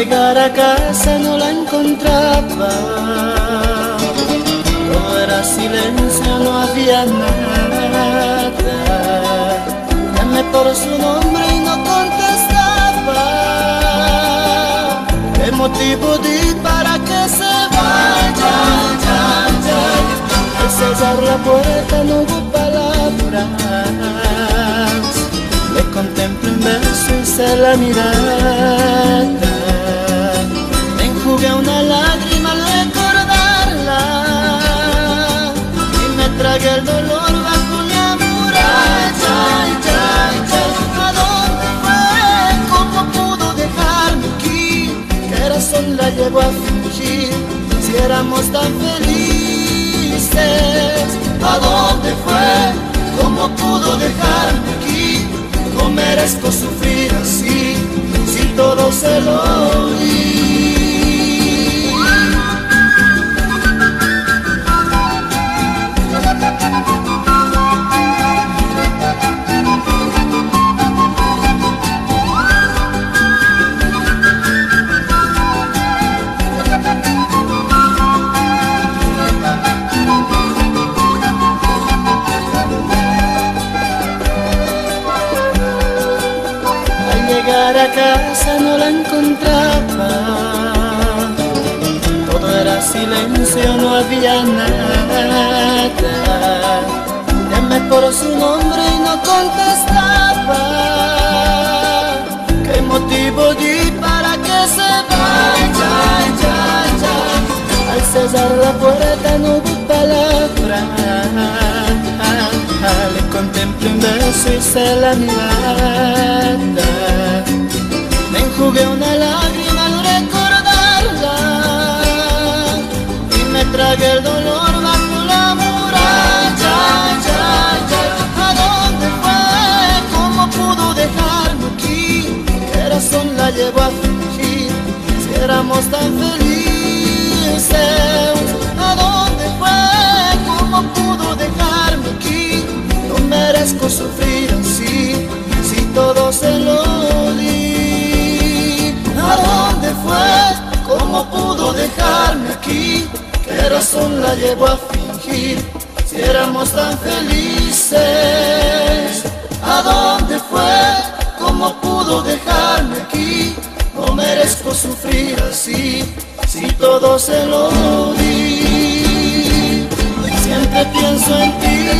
a casa no la encontraba. Todo era silencio, no había nada. Llamé por su nombre y no contestaba. ¿Qué motivo di para que se vaya? Ya, ya. Al cerrar la puerta no hubo palabras. Le contemplo un beso y se la mirada la llevo a fingir si éramos tan felices? ¿A dónde fue? ¿Cómo pudo dejarme aquí? No merezco sufrir así si todo se lo a casa no la encontraba. Todo era silencio, no había nada. Llamé por su nombre y no contestaba. ¿Qué motivo di para que se vaya? Ya, ya. Al cerrar la puerta no hubo palabra. Le contemplé un beso y se la mirada jugué una lágrima al recordarla y me tragué el dolor bajo la muralla. Ya, ya, ¿A dónde fue? ¿Cómo pudo dejarme aquí? ¿Qué razón la llevó a fingir si éramos tan felices? ¿A dónde fue? ¿Cómo pudo dejarme aquí? No merezco sufrir así si todo se lo di. ¿A dónde fue? ¿Cómo pudo dejarme aquí? ¿Qué razón la llevó a fingir si éramos tan felices? ¿A dónde fue? ¿Cómo pudo dejarme aquí? No merezco sufrir así si todo se lo di. Siempre pienso en ti,